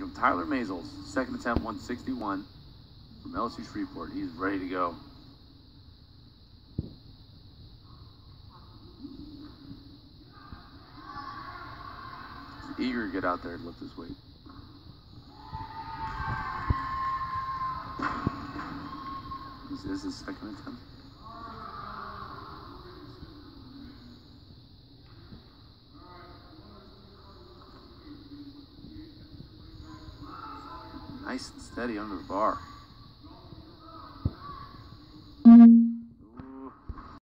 from Tyler Maizels, second attempt 161 from LSU Shreveport. He's ready to go. He's eager to get out there and lift his weight. This is his second attempt. Nice and steady under the bar.